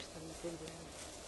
したね全然。ない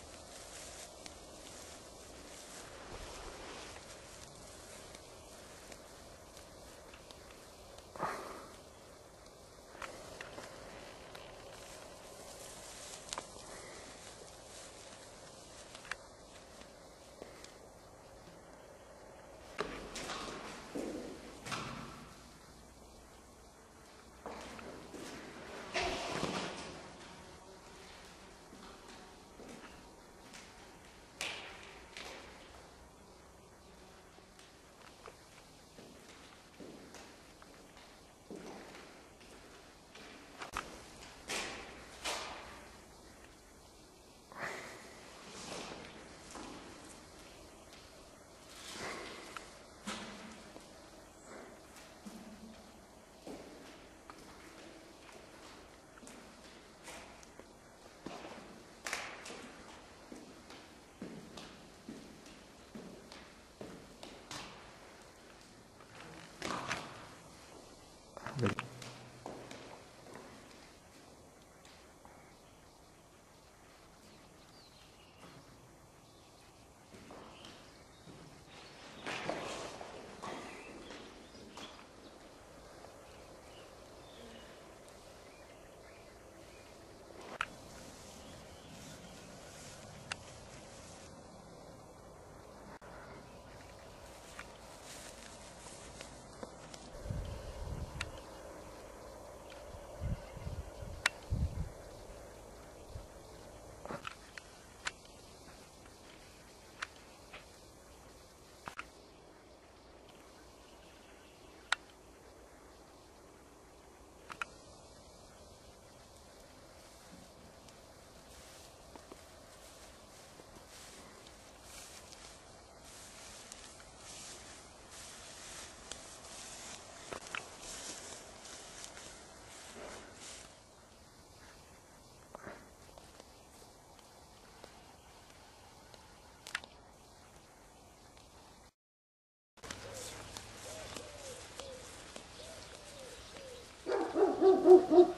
うん